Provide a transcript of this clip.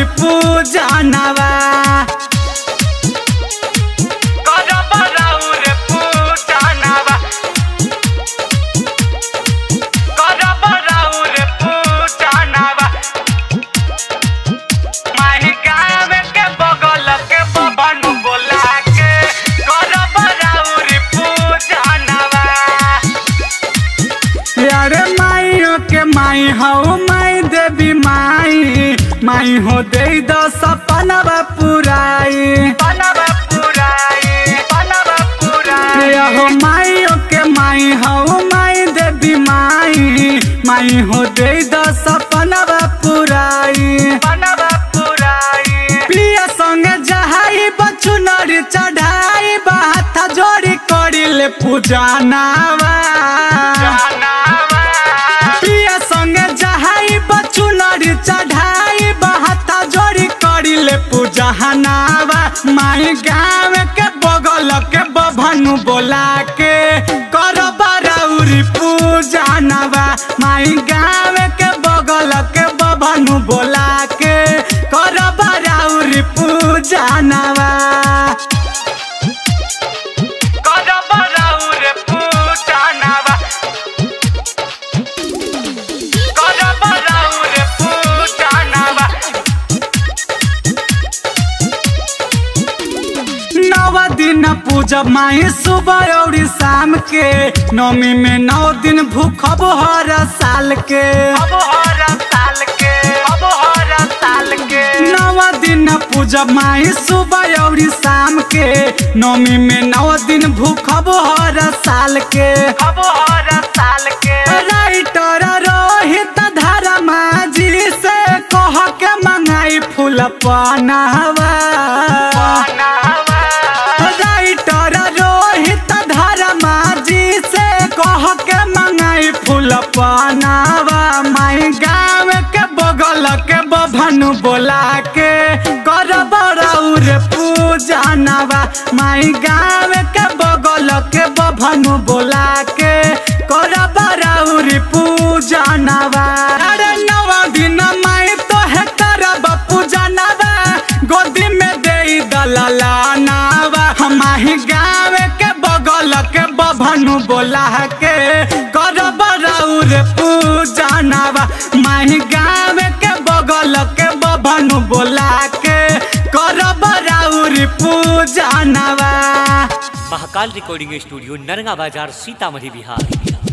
राउर पूजनवा अरे माइयो के माई हो माई देवी माई। माई हो दे दो सपनवा पुराई। हो माइयो के माई हो माई देवी माई माई हो दे दो सपनवा पुराई। पुराई संग जहाई बचु नर चढ़ाई बात जोड़ी करिले पूजा नावा। पूजा नावा माई गाँव के बगल के बभनु बोला के कर राउरी पूजा नावा। माई गाँव के बगल के बभनु बोला के कर राउरी पूजा पूजब माई सुबह और शाम के नौमी में नौ दिन भूखब हर साल के। हर साल के हर साल के। नव दिन पूजब माई सुबह और शाम के नौमी में नौ दिन भूखब हर साल के। हर साल के। राइटर रोहित धर्मा जी से कह के मंगाई फूल पनावा। पनावा माई गाँव के बगल के बभनु बोला के कर राउर पूजा नवा। माई गाँव के बगल के बभनु बोला के करब राउर पूजा नवा। अरे नवा माई तो गाँव के बगल के बभनु बोला के नावा माही गाँव के बगल के बबन बोला के करब राउर महाकाल रिकॉर्डिंग स्टूडियो नरगा बाज़ार, सीतामढ़ी बिहार।